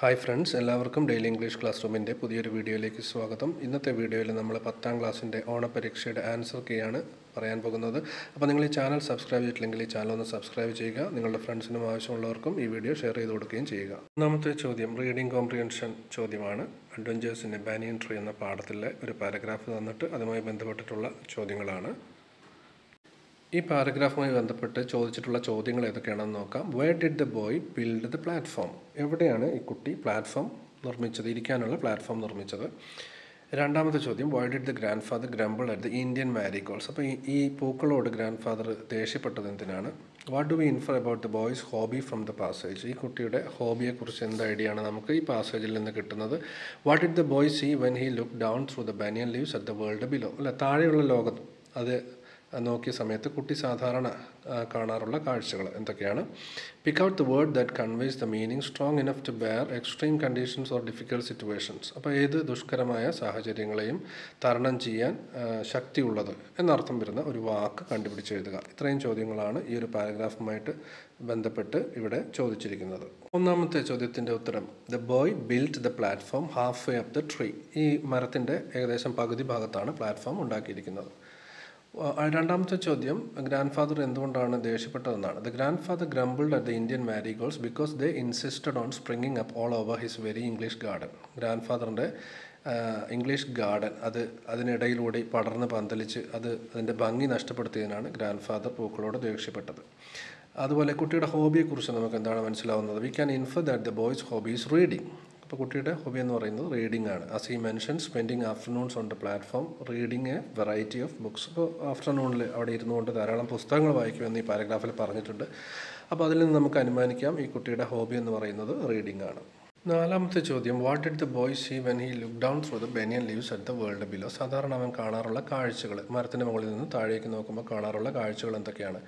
Hi friends എല്ലാവർക്കും daily English class റൂമിന്റെ പുതിയൊരു വീഡിയോയിലേക്ക് സ്വാഗതം. ഇന്നത്തെ വീഡിയോയിൽ നമ്മൾ പത്താം ക്ലാസ്സിന്റെ ഓണപരീക്ഷയുടെ ആൻസർ കീയാണ് പറയാൻ പോകുന്നത്. അപ്പോൾ നിങ്ങൾ ഈ ചാനൽ സബ്സ്ക്രൈബ് ചെയ്തിട്ടില്ലെങ്കിൽ ഈ ചാനൽ ഒന്ന് സബ്സ്ക്രൈബ് ചെയ്യുക. നിങ്ങളുടെ ഫ്രണ്ട്സിനും ആവശ്യമുള്ളവർക്കും ഈ വീഡിയോ ഷെയർ ചെയ്ത് കൊടുക്കുകയും ചെയ്യുക. ഒന്നാമത്തെ ചോദ്യം റീഡിംഗ് കോംപ്രിഹെൻഷൻ ചോദ്യമാണ്. അഡ്വഞ്ചേഴ്സിന്റെ ബാനിയൻ ട്രീ എന്ന പാഠത്തിലെ ഒരു പാരഗ്രാഫ് തന്നിട്ട് അതുമായി ബന്ധപ്പെട്ടിട്ടുള്ള ചോദ്യങ്ങളാണ്. ഈ പാരഗ്രാഫുമായി ബന്ധപ്പെട്ട് ചോദിച്ചിട്ടുള്ള ചോദ്യങ്ങൾ ഏതൊക്കെയാണെന്ന് നോക്കാം. Where did the boy build the platform എവിടെയാണ് ഈ കുട്ടി പ്ലാറ്റ്ഫോം നിർമ്മിച്ചത്? ഇരിക്കാനുള്ള പ്ലാറ്റ്ഫോം നിർമ്മിച്ചത്? രണ്ടാമത്തെ ചോദ്യം why did the grandfather grumble at the Indian marigolds അപ്പോൾ ഈ പൂക്കളോട് ഗ്രാൻഡ് ഫാദർ ദേഷ്യപ്പെട്ടത് എന്തിനാണ്? What do we infer about the boy's hobby from the passage ഈ കുട്ടിയുടെ ഹോബിയെക്കുറിച്ച് എന്ത് ഐഡിയ ആണ് നമുക്ക് ഈ പാസേജിൽ നിന്ന് കിട്ടുന്നത്? What did the boys see when he look down through the banyan leaves at the world below അല്ല താഴെയുള്ള ലോകം അത് നോക്കിയ സമയത്ത് കുട്ടി സാധാരണ കാണാറുള്ള കാഴ്ചകൾ എന്തൊക്കെയാണ്? Pick out the word that conveys the meaning strong enough to bear extreme conditions or difficult situations അപ്പോൾ ഏത് ദുഷ്കരമായ സാഹചര്യങ്ങളെയും തരണം ചെയ്യാൻ ശക്തിയുള്ളത് എന്നർത്ഥം വരുന്ന ഒരു വാക്ക് കണ്ടുപിടിച്ച് എഴുതുക. ഇത്രയും ചോദ്യങ്ങളാണ് ഈ ഒരു പാരഗ്രാഫുമായിട്ട് ബന്ധപ്പെട്ട് ഇവിടെ ചോദിച്ചിരിക്കുന്നത്. ഒന്നാമത്തെ ചോദ്യത്തിന്റെ ഉത്തരം the boy built the platform half way up the tree ഈ മരത്തിന്റെ ഏകദേശം പകുതി ഭാഗത്താണ് പ്ലാറ്റ്ഫോം ഉണ്ടാക്കിയിരിക്കുന്നത്. രണ്ടാമത്തെ ചോദ്യം ഗ്രാൻഡ് ഫാദർ എന്തുകൊണ്ടാണ് ദേഷ്യപ്പെട്ടതെന്നാണ്. The grandfather grumbled at the Indian marigolds because they insisted on springing up all over his very English garden grand ഫാദറിന്റെ ഇംഗ്ലീഷ് ഗാർഡൻ അത് അതിനിടയിലൂടെ പടർന്ന് പന്തലിച്ച് അത് അതിന്റെ ഭംഗി നഷ്ടപ്പെടുത്തിയതിനാണ് ഗ്രാൻഡ് ഫാദർ പൂക്കളോട് ദേഷ്യപ്പെട്ടത്. അതുപോലെ കുട്ടിയുടെ ഹോബിയെക്കുറിച്ച് നമുക്ക് എന്താണ് മനസ്സിലാവുന്നത്? We can infer that the boy's hobby is reading അപ്പോൾ കുട്ടിയുടെ ഹോബി എന്ന് പറയുന്നത് റീഡിംഗ് ആണ്. As he mention spending afternoons on the platform reading a variety of books ഇപ്പോൾ ആഫ്റ്റർനൂണിൽ അവിടെ ഇരുന്നുകൊണ്ട് ധാരാളം പുസ്തകങ്ങൾ വായിക്കുമെന്ന് ഈ പാരഗ്രാഫിൽ പറഞ്ഞിട്ടുണ്ട്. അപ്പോൾ അതിൽ നിന്ന് നമുക്ക് അനുമാനിക്കാം ഈ കുട്ടിയുടെ ഹോബി എന്ന് പറയുന്നത് റീഡിംഗ് ആണ്. നാലാമത്തെ ചോദ്യം. What did the boy see when he look down through the banyan leaves at the world below സാധാരണ അവൻ കാണാറുള്ള കാഴ്ചകൾ. മരത്തിന്റെ മുകളിൽ നിന്ന് താഴേക്ക് നോക്കുമ്പോൾ കാണാറുള്ള കാഴ്ചകൾ എന്തൊക്കെയാണ്?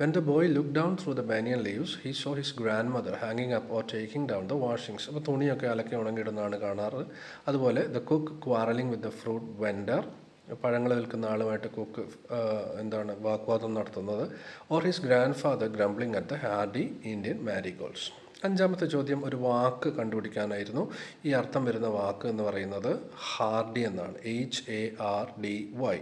When the boy look down through the banyan leaves he show his grandmother ഹാങ്ങിങ് up or taking down the washings അപ്പോൾ തുണിയൊക്കെ അലക്കി ഉണങ്ങിയിടുന്നതാണ് കാണാറ്. അതുപോലെ the cook quarreling with the fruit vendor പഴങ്ങൾ വിൽക്കുന്ന ആളുമായിട്ട് കുക്ക് എന്താണ് വാഗ്വാദം നടത്തുന്നത്. Or his grandfather grumbling at the hardy Indian marigolds അഞ്ചാമത്തെ ചോദ്യം ഒരു വാക്ക് കണ്ടുപിടിക്കാനായിരുന്നു. ഈ അർത്ഥം വരുന്ന വാക്ക് എന്ന് പറയുന്നത് ഹാർഡി എന്നാണ്. H A R D Y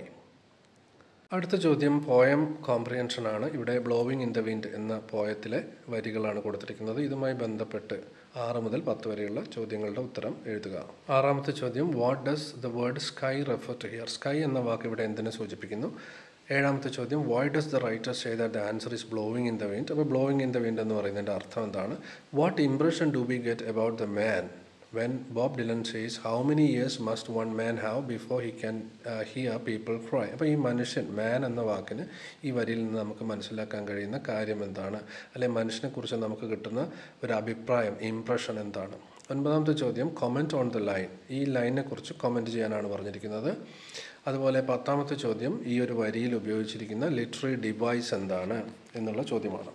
അടുത്ത ചോദ്യം പോയം കോംപ്രിഹെൻഷൻ ആണ്. ഇവിടെ ബ്ലോവിങ് ഇൻ ദ വിൻഡ് എന്ന പോയത്തിലെ വരികളാണ് കൊടുത്തിരിക്കുന്നത്. ഇതുമായി ബന്ധപ്പെട്ട് ആറ് മുതൽ പത്ത് വരെയുള്ള ചോദ്യങ്ങളുടെ ഉത്തരം എഴുതുക. ആറാമത്തെ ചോദ്യം what does the word sky refer to here sky എന്ന വാക്ക് ഇവിടെ എന്തിനെ സൂചിപ്പിക്കുന്നു? ഏഴാമത്തെ ചോദ്യം why does the writer that the answer is blowing in the wind അപ്പോൾ ബ്ലോവിങ് ഇൻ ദ വിൻഡ് എന്ന് പറയുന്നതിന്റെ അർത്ഥം എന്താണ്? What impression do we get about the man when Bob Dylan says how many years must one man have before he can hear people cry? അപ്പോൾ ഈ മനുഷ്യൻ മാൻ എന്ന വാക്കിന് ഈ വരിയിൽ നിന്ന് നമുക്ക് മനസ്സിലാക്കാൻ കഴിയുന്ന കാര്യം എന്താണ്? അല്ലെ മനുഷ്യനെക്കുറിച്ച് നമുക്ക് കിട്ടുന്ന ഒരു അഭിപ്രായം ഇംപ്രഷൻ എന്താണ്? ഒൻപതാമത്തെ ചോദ്യം കൊമന്റ് ഓൺ ദ ലൈൻ ഈ ലൈനിനെ കുറിച്ച് കൊമന്റ് ചെയ്യാനാണ് പറഞ്ഞിരിക്കുന്നത്. അതുപോലെ പത്താമത്തെ ചോദ്യം ഈ ഒരു വരിയിൽ ഉപയോഗിച്ചിരിക്കുന്ന ലിറ്ററി ഡിവൈസ് എന്താണ് എന്നുള്ള ചോദ്യമാണ്.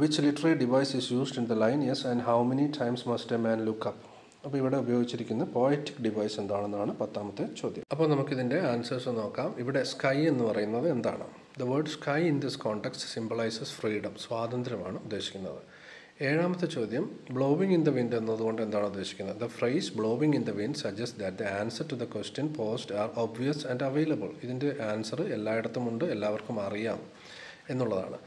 Which literary device is used in the line yes and how many times must a man look up അപ്പോൾ ഇവിടെ ഉപയോഗിച്ചിരിക്കുന്ന പോയറ്റിക് ഡിവൈസ് എന്താണെന്നാണ് പത്താമത്തെ ചോദ്യം. അപ്പോൾ നമുക്കിതിന്റെ ആൻസേഴ്സ് നോക്കാം. ഇവിടെ സ്കൈ എന്ന് പറയുന്നത് എന്താണ്? The word sky in this context symbolises freedom സ്വാതന്ത്ര്യമാണ് ഉദ്ദേശിക്കുന്നത്. ഏഴാമത്തെ ചോദ്യം ബ്ലോവിങ് ഇൻ ദ വിൻഡ് എന്നതുകൊണ്ട് എന്താണ് ഉദ്ദേശിക്കുന്നത്? The phrase blowing in the wind suggest that the answer to the question posed are obvious and available ഇതിന്റെ ആൻസർ എല്ലായിടത്തും ഉണ്ട് എല്ലാവർക്കും അറിയാം എന്നുള്ളതാണ്.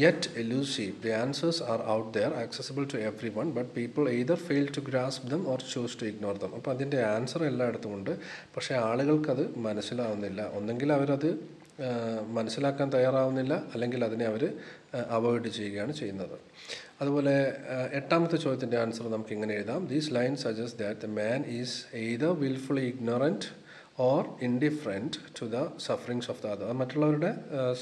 Yet elusive. Answers are out out accessible to to one but people either fail to grasp them or choose to ignore them അപ്പോൾ അതിന്റെ answer എല്ലായിടത്തും ഉണ്ട് പക്ഷേ ആളുകൾക്കത് മനസ്സിലാവുന്നില്ല. ഒന്നെങ്കിൽ അവരത് മനസ്സിലാക്കാൻ തയ്യാറാവുന്നില്ല അല്ലെങ്കിൽ അതിനെ അവർ അവോയ്ഡ് ചെയ്യുകയാണ് ചെയ്യുന്നത്. അതുപോലെ എട്ടാമത്തെ ചോദ്യത്തിന്റെ ആൻസർ നമുക്ക് ഇങ്ങനെ എഴുതാം. These line suggest that the man is either wilfully ignorant or indifferent to the sufferings of the other മറ്റുള്ളവരുടെ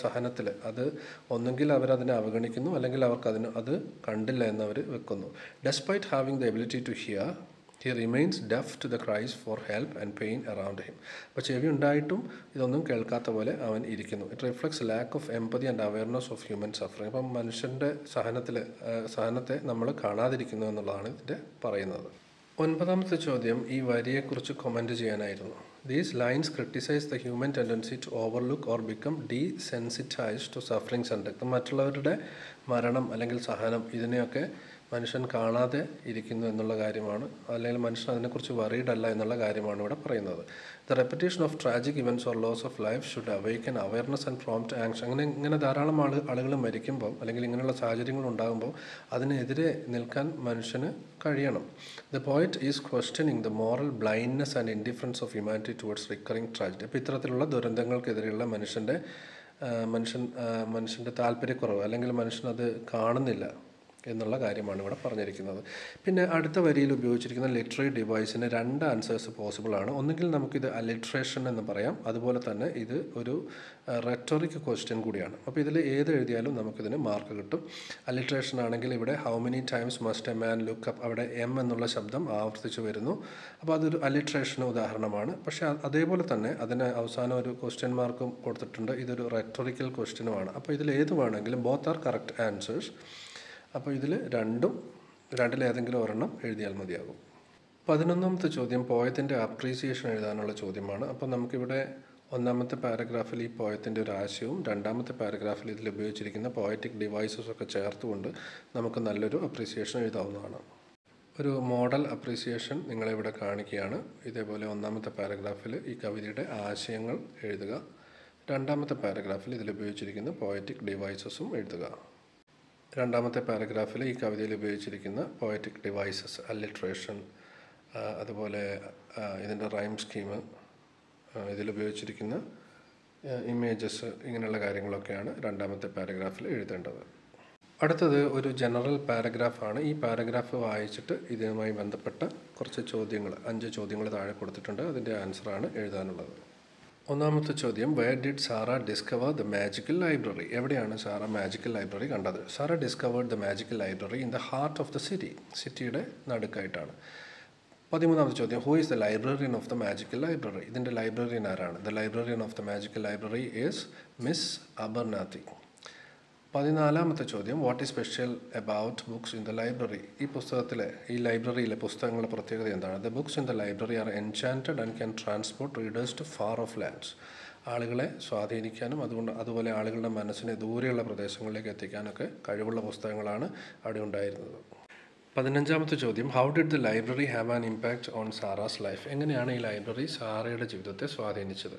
സഹനത്തിൽ അത് ഒന്നുകിൽ അവരതിനെ അവഗണിക്കുന്നു അല്ലെങ്കിൽ അവർക്ക് അതിന് അത് കണ്ടില്ല എന്നവർ വെക്കുന്നു. Despite having the ability to hear he remains deaf to the cries for help and pain around him അപ്പോൾ ചെവി ഉണ്ടായിട്ടും ഇതൊന്നും കേൾക്കാത്ത പോലെ അവൻ ഇരിക്കുന്നു. It reflects lack of empathy and awareness of human suffering അപ്പം മനുഷ്യന്റെ സഹനത്തിൽ സഹനത്തെ നമ്മൾ കാണാതിരിക്കുന്നു എന്നുള്ളതാണ് ഇതിന്റെ പറയുന്നത്. ഒൻപതാമത്തെ ചോദ്യം ഈ വരിയെക്കുറിച്ച് കൊമന്റ് ചെയ്യാനായിരുന്നു. These lines criticise the human tendency to overlook or become desensitise to sufferings and മറ്റുള്ളവരുടെ മരണം അല്ലെങ്കിൽ സഹനം ഇതിനെയൊക്കെ മനുഷ്യൻ കാണാതെ ഇരിക്കുന്നു എന്നുള്ള കാര്യമാണ്. അല്ലെങ്കിൽ മനുഷ്യൻ അതിനെക്കുറിച്ച് വറീഡ് അല്ല എന്നുള്ള കാര്യമാണ് ഇവിടെ പറയുന്നത്. The repetition of tragic events or loss of life should awaken awareness and prompt action അങ്ങനെ ഇങ്ങനെ ധാരാളം ആൾ ആളുകൾ മരിക്കുമ്പോൾ അല്ലെങ്കിൽ ഇങ്ങനെയുള്ള സാഹചര്യങ്ങൾ ഉണ്ടാകുമ്പോൾ അതിനെതിരെ നിൽക്കാൻ മനുഷ്യന് കഴിയണം. The poet is questioning the moral blindness and indifference of humanity towards recurring tragedy അപ്പോൾ ഇത്തരത്തിലുള്ള ദുരന്തങ്ങൾക്കെതിരെയുള്ള മനുഷ്യന്റെ മനുഷ്യൻ മനുഷ്യന്റെ താല്പര്യക്കുറവ് അല്ലെങ്കിൽ മനുഷ്യനത് കാണുന്നില്ല. എന്നുള്ള കാര്യമാണ് ഇവിടെ പറഞ്ഞിരിക്കുന്നത്. പിന്നെ അടുത്ത വരിയിൽ ഉപയോഗിച്ചിരിക്കുന്ന ലിറ്ററി ഡിവൈസിന് രണ്ട് ആൻസേഴ്സ് പോസിബിൾ ആണ്. ഒന്നുകിൽ നമുക്കിത് അലിട്രേഷൻ എന്ന് പറയാം. അതുപോലെ തന്നെ ഇത് ഒരു റെറ്റോറിക് ക്വസ്റ്റ്യൻ കൂടിയാണ്. അപ്പോൾ ഇതിൽ ഏത് എഴുതിയാലും നമുക്കിതിന് മാർക്ക് കിട്ടും. അലിട്രേഷൻ ആണെങ്കിൽ ഇവിടെ how many times must a man look up അവിടെ എം എന്നുള്ള ശബ്ദം ആവർത്തിച്ചു വരുന്നു. അപ്പോൾ അതൊരു അലിട്രേഷന് ഉദാഹരണമാണ്. പക്ഷേ അതേപോലെ തന്നെ അതിന് അവസാനം ഒരു ക്വസ്റ്റ്യൻ മാർക്കും കൊടുത്തിട്ടുണ്ട്. ഇതൊരു റെറ്റോറിക്കൽ ക്വസ്റ്റ്യനുമാണ് അപ്പോൾ ഇതിൽ ഏത് വേണമെങ്കിലും ബോത്ത് ആർ കറക്റ്റ് ആൻസേഴ്സ് അപ്പോൾ ഇതിൽ രണ്ടും രണ്ടിലേതെങ്കിലും ഒരെണ്ണം എഴുതിയാൽ മതിയാകും. പതിനൊന്നാമത്തെ ചോദ്യം പോയത്തിന്റെ അപ്രീസിയേഷൻ എഴുതാനുള്ള ചോദ്യമാണ്. അപ്പോൾ നമുക്കിവിടെ ഒന്നാമത്തെ പാരഗ്രാഫിൽ ഈ പോയത്തിന്റെ ഒരു ആശയവും രണ്ടാമത്തെ പാരഗ്രാഫിൽ ഇതിൽ ഉപയോഗിച്ചിരിക്കുന്ന പോയറ്റിക് ഡിവൈസസ് ഒക്കെ ചേർത്തുകൊണ്ട് നമുക്ക് നല്ലൊരു അപ്രീസിയേഷൻ എഴുതാവുന്നതാണ്. ഒരു മോഡൽ അപ്രീസിയേഷൻ നിങ്ങളിവിടെ കാണിക്കുകയാണ്. ഇതേപോലെ ഒന്നാമത്തെ പാരഗ്രാഫിൽ ഈ കവിതയുടെ ആശയങ്ങൾ എഴുതുക. രണ്ടാമത്തെ പാരഗ്രാഫിൽ ഇതിൽ ഉപയോഗിച്ചിരിക്കുന്ന പോയറ്റിക് ഡിവൈസസും എഴുതുക. രണ്ടാമത്തെ പാരഗ്രാഫിൽ ഈ കവിതയിൽ ഉപയോഗിച്ചിരിക്കുന്ന പോയറ്റിക് ഡിവൈസസ് അല്ലിട്രേഷൻ അതുപോലെ ഇതിന്റെ റൈം സ്കീം ഇതിൽ ഉപയോഗിച്ചിരിക്കുന്ന ഇമേജസ് ഇങ്ങനെയുള്ള കാര്യങ്ങളൊക്കെയാണ് രണ്ടാമത്തെ പാരഗ്രാഫിൽ എഴുതേണ്ടത്. അടുത്തത് ഒരു ജനറൽ പാരഗ്രാഫാണ് ഈ പാരഗ്രാഫ് വായിച്ചിട്ട് ഇതുമായി ബന്ധപ്പെട്ട കുറച്ച് ചോദ്യങ്ങൾ അഞ്ച് ചോദ്യങ്ങൾ താഴെ കൊടുത്തിട്ടുണ്ട്. അതിന്റെ ആൻസറാണ് എഴുതാനുള്ളത്. ഒന്നാമത്തെ ചോദ്യം where did Sara discover the magical library എവിടെയാണ് സാറ മാജിക്കൽ ലൈബ്രറി കണ്ടത്? Sara discovered the magical library in the heart of the city സിറ്റിയുടെ നടുക്കായിട്ടാണ്. പതിമൂന്നാമത്തെ ചോദ്യം who is the librarian of the magical library ഇതിന്റെ ലൈബ്രറിയൻ ആരാണ്? The librarian of the magical library is Miss Abernathy പതിനാലാമത്തെ ചോദ്യം what is special about books in the library ഈ പുസ്തകത്തിലെ ഈ ലൈബ്രറിയിലെ പുസ്തകങ്ങളുടെ പ്രത്യേകത എന്താണ്? The books in the library are enchanted and can transport readers to far off lands ആളുകളെ സ്വാധീനിക്കാനും അതുകൊണ്ട് അതുപോലെ ആളുകളുടെ മനസ്സിനെ ദൂരെയുള്ള പ്രദേശങ്ങളിലേക്ക് എത്തിക്കാനൊക്കെ കഴിവുള്ള പുസ്തകങ്ങളാണ് അവിടെ ഉണ്ടായിരുന്നത്. പതിനഞ്ചാമത്തെ ചോദ്യം how did the library have an impact on Sara's life എങ്ങനെയാണ് ഈ ലൈബ്രറി സാറയുടെ ജീവിതത്തെ സ്വാധീനിച്ചത്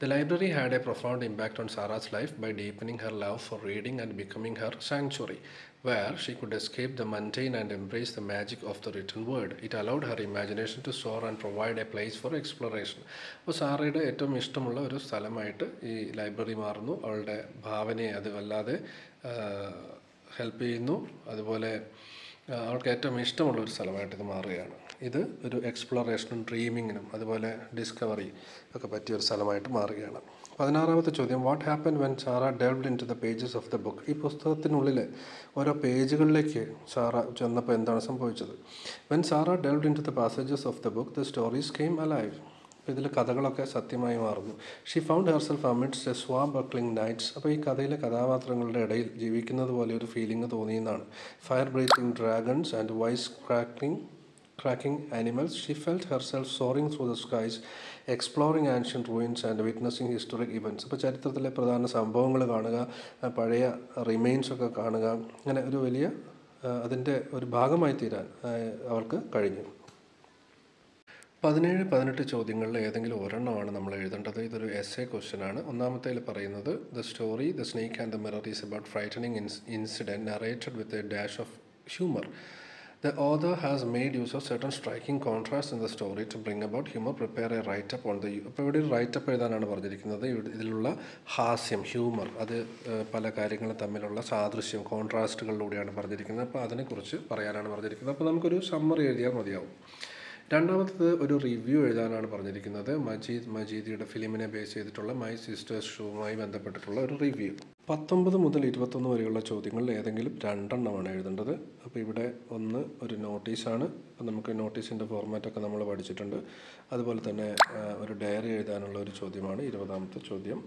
the library had a profound impact on Sara's life by deepening her love for reading and becoming her sanctuary where she could escape the mundane and embrace the magic of the written word. It allowed her imagination to soar and provide a place for exploration. അപ്പോൾ സാറയുടെ ഏറ്റവും ഇഷ്ടമുള്ള ഒരു സ്ഥലമായിട്ട് ഈ library മാറുന്നു അവളുടെ ഭാവനയെ അത് വല്ലാതെ ഹെൽപ്പ് ചെയ്യുന്നു അതുപോലെ അവൾക്ക് ഏറ്റവും ഇഷ്ടമുള്ള ഒരു സ്ഥലമായിട്ട് ഇത് മാറുകയാണ്. ഇത് ഒരു എക്സ്പ്ലോറേഷനും ഡ്രീമിങ്ങിനും അതുപോലെ ഡിസ്കവറി ഒക്കെ പറ്റിയ ഒരു സ്ഥലമായിട്ട് മാറുകയാണ്. പതിനാറാമത്തെ ചോദ്യം what happen when Sara dived into the pages of the book ഈ പുസ്തകത്തിനുള്ളിൽ ഓരോ പേജുകളിലേക്ക് സാറ ചെന്നപ്പോൾ എന്താണ് സംഭവിച്ചത്? When Sara dived into the passages of the book the stories came alive ഇതിൽ കഥകളൊക്കെ സത്യമായി മാറുന്നു. She found herself amidst a swashbuckling knights അപ്പോൾ ഈ കഥയിലെ കഥാപാത്രങ്ങളുടെ ഇടയിൽ ജീവിക്കുന്നത് പോലെ ഒരു feeling തോന്നിയെന്നാണ്. Fire breathing dragons and wise cracking cracking animals she felt herself soaring through the skies exploring ancient ruins and witnessing historic events അപ്പോൾ ചരിത്രത്തിലെ പ്രധാന സംഭവങ്ങൾ കാണുക പഴയ റിമെയിൻസ് ഒക്കെ കാണുക അങ്ങനെ ഒരു വലിയ അതിന്റെ ഒരു ഭാഗമായി തീരാൻ അവർക്ക് കഴിഞ്ഞു. പതിനേഴ് പതിനെട്ട് ചോദ്യങ്ങളിൽ ഏതെങ്കിലും ഒരെണ്ണമാണ് നമ്മൾ എഴുതേണ്ടത്. ഇതൊരു എസ് എ ക്വസ്റ്റ്യൻ ആണ്. ഒന്നാമത്തേൽ പറയുന്നത് the story the snake and the mirror is about frightening ins incident narrated with a dash of humour the author has made use of certain striking contrast the story to bring about humor. Prepare a write up on the അപ്പോൾ ഇവിടെ ഒരു write up എഴുതാനാണ് പറഞ്ഞിരിക്കുന്നത്. ഇതിലുള്ള ഹാസ്യം humour അത് പല കാര്യങ്ങളും തമ്മിലുള്ള സാദൃശ്യം കോൺട്രാസ്റ്റുകളിലൂടെയാണ് പറഞ്ഞിരിക്കുന്നത്. അപ്പോൾ അതിനെക്കുറിച്ച് പറയാനാണ് പറഞ്ഞിരിക്കുന്നത്. അപ്പോൾ നമുക്കൊരു സമ്മറി എഴുതിയാൽ മതിയാവും. രണ്ടാമത്തത് ഒരു റിവ്യൂ എഴുതാനാണ് പറഞ്ഞിരിക്കുന്നത്. മജീദ് മജീദിയുടെ ഫിലിമിനെ ബേസ് ചെയ്തിട്ടുള്ള മൈ സിസ്റ്റേഴ്സ് ഷോവുമായി ബന്ധപ്പെട്ടിട്ടുള്ള ഒരു റിവ്യൂ പത്തൊമ്പത് മുതൽ ഇരുപത്തൊന്ന് വരെയുള്ള ചോദ്യങ്ങളിൽ ഏതെങ്കിലും രണ്ടെണ്ണമാണ് എഴുതേണ്ടത്. അപ്പോൾ ഇവിടെ ഒന്ന് ഒരു നോട്ടീസാണ് അപ്പോൾ നമുക്ക് നോട്ടീസിന്റെ ഫോർമാറ്റൊക്കെ നമ്മൾ പഠിച്ചിട്ടുണ്ട്. അതുപോലെ തന്നെ ഒരു ഡയറി എഴുതാനുള്ള ഒരു ചോദ്യമാണ് ഇരുപതാമത്തെ ചോദ്യം.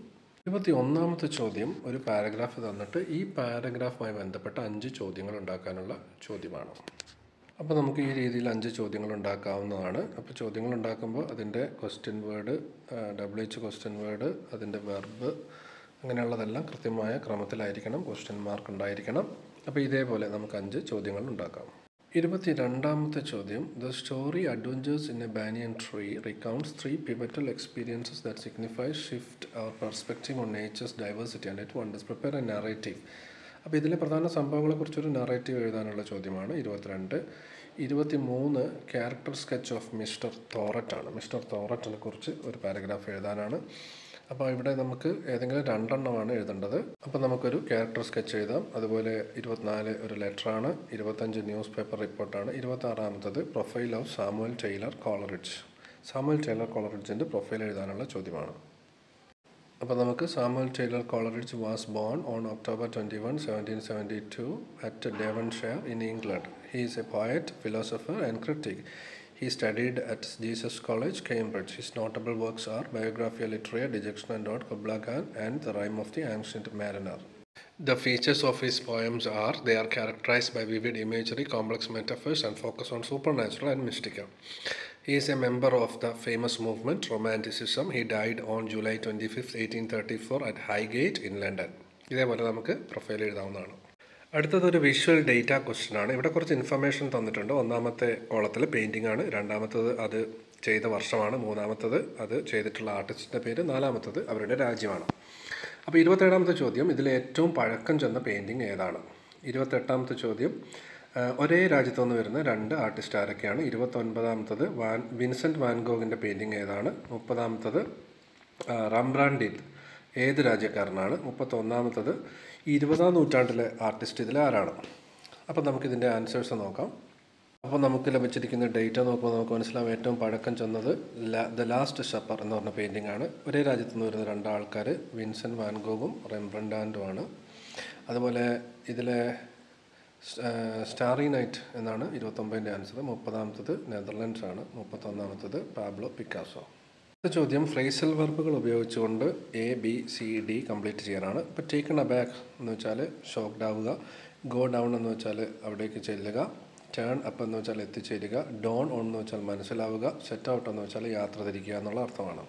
ഇരുപത്തി ഒന്നാമത്തെ ചോദ്യം ഒരു പാരഗ്രാഫ് തന്നിട്ട് ഈ പാരഗ്രാഫുമായി ബന്ധപ്പെട്ട അഞ്ച് ചോദ്യങ്ങൾ ഉണ്ടാക്കാനുള്ള ചോദ്യമാണ്. അപ്പോൾ നമുക്ക് ഈ രീതിയിൽ അഞ്ച് ചോദ്യങ്ങൾ ഉണ്ടാക്കാവുന്നതാണ് അപ്പോൾ ചോദ്യങ്ങൾ ഉണ്ടാക്കുമ്പോൾ അതിന്റെ question word W H question word അതിന്റെ വെർബ് അങ്ങനെയുള്ളതെല്ലാം കൃത്യമായ ക്രമത്തിലായിരിക്കണം ക്വസ്റ്റ്യൻ മാർക്ക് ഉണ്ടായിരിക്കണം. അപ്പോൾ ഇതേപോലെ നമുക്ക് അഞ്ച് ചോദ്യങ്ങൾ ഉണ്ടാക്കാം ഇരുപത്തി രണ്ടാമത്തെ ചോദ്യം. The story adventures in a banyan tree recounts three pivotal experiences that signify shift our perspective on nature's diversity and it wonders prepare a narrative അപ്പോൾ ഇതിലെ പ്രധാന സംഭവങ്ങളെക്കുറിച്ചൊരു നറേറ്റീവ് എഴുതാനുള്ള ചോദ്യമാണ്. ഇരുപത്തിരണ്ട്. ഇരുപത്തി മൂന്ന് ക്യാരക്ടർ സ്കെച്ച് ഓഫ് മിസ്റ്റർ തോററ്റാണ് മിസ്റ്റർ തോററ്റിനെ കുറിച്ച് ഒരു പാരഗ്രാഫ് എഴുതാനാണ്. അപ്പോൾ ഇവിടെ നമുക്ക് ഏതെങ്കിലും രണ്ടെണ്ണമാണ് എഴുതേണ്ടത്. അപ്പോൾ നമുക്കൊരു ക്യാരക്ടർ സ്കെച്ച് എഴുതാം. അതുപോലെ ഇരുപത്തിനാല് ഒരു ലെറ്ററാണ് ഇരുപത്തഞ്ച് ന്യൂസ് പേപ്പർ റിപ്പോർട്ടാണ് ഇരുപത്താറാമത്തത് profile of Samuel Taylor Coleridge Samuel Taylor കോളറിഡ്ജിന്റെ profile എഴുതാനുള്ള ചോദ്യമാണ്. അപ്പോൾ നമുക്ക് Samuel Taylor Coleridge was born on October twenty one seventeen seventy two at Devonshire in England he is a poet philosopher and critic He studied at Jesus College, Cambridge. His notable works are Biographia Literaria, Dejection and Dot, Kubla Khan, and The Rime of the Ancient Mariner. The features of his poems are they are characterized by vivid imagery, complex metaphors, and focus on supernatural and mystical. He is a member of the famous movement Romanticism. He died on July 25, 1834, at Highgate in London. ഇതേപോലെ നമുക്ക് profile എഴുതാവുന്നതാണ്. അടുത്തത് ഒരു visual data question ആണ്. ഇവിടെ കുറച്ച് information തന്നിട്ടുണ്ട്. ഒന്നാമത്തെ കോളത്തിൽ പെയിന്റിംഗ് ആണ്. രണ്ടാമത്തത് അത് ചെയ്ത വർഷമാണ്. മൂന്നാമത്തത് അത് ചെയ്തിട്ടുള്ള ആർട്ടിസ്റ്റിന്റെ പേര്. നാലാമത്തത് അവരുടെ രാജ്യമാണ്. അപ്പോൾ ഇരുപത്തേഴാമത്തെ ചോദ്യം ഇതിൽ ഏറ്റവും പഴക്കം ചെന്ന പെയിന്റിംഗ് ഏതാണ്? ഇരുപത്തെട്ടാമത്തെ ചോദ്യം ഒരേ രാജ്യത്തു നിന്ന് വരുന്ന രണ്ട് ആർട്ടിസ്റ്റ് ആരൊക്കെയാണ്? ഇരുപത്തൊൻപതാമത്തത് വാൻ വിൻസെന്റ് വാൻഗോഗിന്റെ പെയിന്റിങ് ഏതാണ്? മുപ്പതാമത്തത് റംബ്രാൻഡിൽ ഏത് രാജ്യക്കാരനാണ്? മുപ്പത്തൊന്നാമത്തത് ഇരുപതാം നൂറ്റാണ്ടിലെ ആർട്ടിസ്റ്റ് ഇതിൽ ആരാണ്? അപ്പം നമുക്കിതിന്റെ ആൻസേഴ്സ് നോക്കാം. അപ്പോൾ നമുക്ക് ലഭിച്ചിരിക്കുന്ന ഡേറ്റ നോക്കുമ്പോൾ നമുക്ക് മനസ്സിലാവും ഏറ്റവും പഴക്കം ചെന്നത് ദ ലാസ്റ്റ് ഷപ്പർ എന്ന് പറഞ്ഞ പെയിന്റിംഗ് ആണ്. ഒരേ രാജ്യത്തു നിന്ന് വരുന്ന രണ്ടാൾക്കാർ വിൻസെന്റ് വാൻഗോഗും റെംബ്രൻഡാൻഡും ആണ്. അതുപോലെ ഇതിലെ സ്റ്റാറി നൈറ്റ് എന്നാണ് ഇരുപത്തൊമ്പതിന്റെ ആൻസർ. മുപ്പതാമത്തത് നെതർലൻഡ്സ് ആണ് മുപ്പത്തൊന്നാമത്തത് പാബ്ലോ പിക്കാസോ. അടുത്ത ചോദ്യം ഫ്രേസൽ വെർബുകൾ ഉപയോഗിച്ചുകൊണ്ട് A B C D complete ചെയ്യാനാണ്. ഇപ്പോൾ ടേക്കൺ എ ബാക്ക് എന്ന് വെച്ചാൽ ഷോക്ക്ഡ് ആവുക ഗോ ഡൗൺ എന്ന് വെച്ചാൽ അവിടേക്ക് ചെല്ലുക ടേൺ അപ്പ് എന്ന് വെച്ചാൽ എത്തിച്ചേരുക ഡോൺ ഓൺ എന്ന് വെച്ചാൽ മനസ്സിലാവുക സെറ്റ് ഔട്ട് എന്ന് വെച്ചാൽ യാത്ര തിരിക്കുക എന്നുള്ള അർത്ഥമാണ്.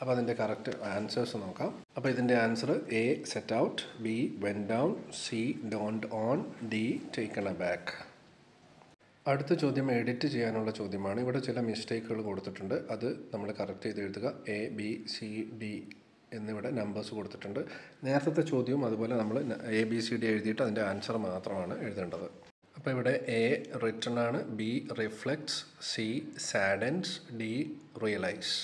അപ്പോൾ അതിന്റെ കറക്റ്റ് ആൻസേഴ്സ് നോക്കാം. അപ്പോൾ ഇതിന്റെ answer A set out B went down C dawned on D taken aback അടുത്ത ചോദ്യം എഡിറ്റ് ചെയ്യാനുള്ള ചോദ്യമാണ്. ഇവിടെ ചില മിസ്റ്റേക്കുകൾ കൊടുത്തിട്ടുണ്ട്. അത് നമ്മൾ കറക്റ്റ് ചെയ്ത് എഴുതുക. എ ബി സി ഡി എന്നിവിടെ നമ്പേഴ്സ് കൊടുത്തിട്ടുണ്ട്. നേരത്തെ ചോദ്യവും അതുപോലെ നമ്മൾ എ ബി സി ഡി എഴുതിയിട്ട് അതിന്റെ ആൻസർ മാത്രമാണ് എഴുതേണ്ടത്. അപ്പോൾ ഇവിടെ എ റിട്ടേൺ ആണ് B reflects C saddens D realise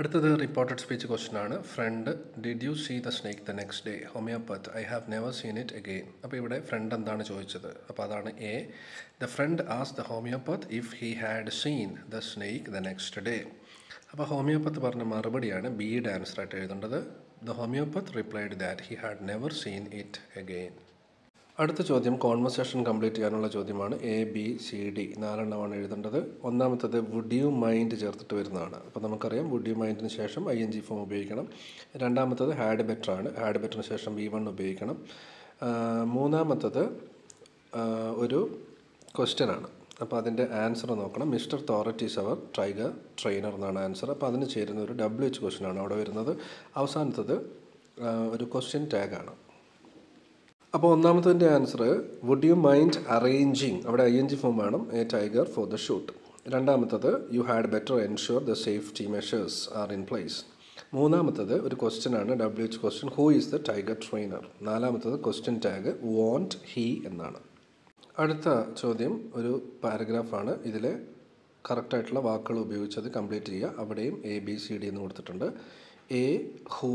അടുത്തത് റിപ്പോർട്ടഡ് സ്പീച്ച് ക്വസ്റ്റ്യൻ ആണ്. Friend did you see the snake the next day homeopath I have never seen it again അപ്പോൾ ഇവിടെ ഫ്രണ്ട് എന്താണ് ചോദിച്ചത്? അപ്പോൾ അതാണ് A the friend as the homeopath if he had seen the snake the next day അപ്പോൾ homeopath പറഞ്ഞ മറുപടിയാണ് ബിയുടെ ആൻസർ ആയിട്ട് എഴുതേണ്ടത്. The homeopath replied that he had never seen it again അടുത്ത ചോദ്യം കോൺവെർസേഷൻ കംപ്ലീറ്റ് ചെയ്യാനുള്ള ചോദ്യമാണ് എ ബി സി ഡി നാലെണ്ണമാണ് എഴുതേണ്ടത്. ഒന്നാമത്തത് വുഡ് യു മൈൻഡ് ചേർത്തിട്ട് വരുന്നതാണ്. അപ്പോൾ നമുക്കറിയാം വുഡ് യു മൈൻഡിന് ശേഷം ഐ എൻ ജി ഫോം ഉപയോഗിക്കണം. രണ്ടാമത്തത് ഹാഡ് ബെറ്റർ ആണ്. ഹാഡ് ബെറ്ററിന് ശേഷം വി വൺ ഉപയോഗിക്കണം. മൂന്നാമത്തത് ഒരു ക്വസ്റ്റ്യൻ ആണ്. അപ്പോൾ അതിന്റെ ആൻസർ നോക്കണം. മിസ്റ്റർ തോററ്റീസ് അവർ ട്രൈഗർ ട്രെയിനർ എന്നാണ് ആൻസർ അപ്പോൾ അതിന് ചേരുന്ന ഒരു ഡബ്ല്യു എച്ച് ക്വസ്റ്റ്യൻ ആണ് അവിടെ വരുന്നത്. അവസാനത്തത് ഒരു ക്വസ്റ്റ്യൻ ടാഗാണ് അപ്പോൾ ഒന്നാമത്തതിന്റെ answer would you mind arranging അവിടെ ഐ എൻ ജി ഫോം വേണം a tiger for the shoot രണ്ടാമത്തത് you had better ensure the safety measures are in place മൂന്നാമത്തത് ഒരു ക്വസ്റ്റ്യൻ ആണ് W H question who is the tiger trainer നാലാമത്തത് question tag won't he എന്നാണ്. അടുത്ത ചോദ്യം ഒരു പാരഗ്രാഫാണ് ഇതിലെ കറക്റ്റായിട്ടുള്ള വാക്കുകൾ ഉപയോഗിച്ചത് കംപ്ലീറ്റ് ചെയ്യുക. അവിടെയും എ ബി സി ഡി എന്ന് കൊടുത്തിട്ടുണ്ട്. എ ഹൂ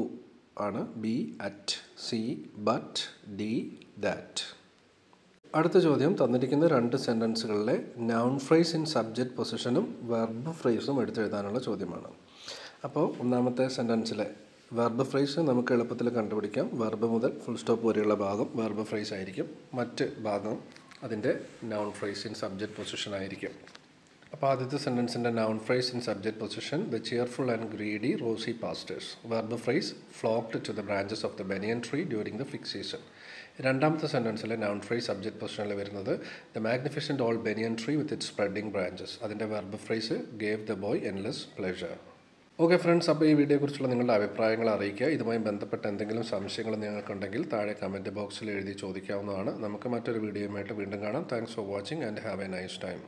ആണ് B at C but D that അടുത്ത ചോദ്യം തന്നിരിക്കുന്ന രണ്ട് സെന്റൻസുകളിലെ നൗൺ ഫ്രേസ് ഇൻ സബ്ജക്റ്റ് പൊസിഷനും വെർബ് ഫ്രേസും എടുത്തെഴുതാനുള്ള ചോദ്യമാണ്. അപ്പോൾ ഒന്നാമത്തെ സെന്റൻസിലെ വെർബ് ഫ്രേസ് നമുക്ക് എളുപ്പത്തിൽ കണ്ടുപിടിക്കാം. വെർബ് മുതൽ ഫുൾ സ്റ്റോപ്പ് വരെയുള്ള ഭാഗം വെർബ് ഫ്രേസ് ആയിരിക്കും. മറ്റ് ഭാഗം അതിന്റെ noun phrase in subject position ആയിരിക്കും. അപ്പോൾ ആദ്യത്തെ സെന്റൻസിന്റെ noun phrase in subject position the cheerful and greedy rosy pastors verb phrase flocked to the branches of the banyan tree during the fixation രണ്ടാമത്തെ സെന്റൻസിലെ noun phrase subject പൊസിഷനിൽ വരുന്നത് the magnificent old banyan tree with it spreading branches അതിന്റെ verb phrase gave the boy endless pleasure okay friends അപ്പോൾ ഈ വീഡിയോയെക്കുറിച്ചുള്ള നിങ്ങളുടെ അഭിപ്രായങ്ങൾ അറിയിക്കുക. ഇതുമായി ബന്ധപ്പെട്ട എന്തെങ്കിലും സംശയങ്ങൾ നിങ്ങൾക്കുണ്ടെങ്കിൽ താഴെ കമന്റ് ബോക്സിൽ എഴുതി ചോദിക്കാവുന്നതാണ്. നമുക്ക് മറ്റൊരു വീഡിയോയുമായിട്ട് വീണ്ടും കാണാം. Thanks for watching and have a nice time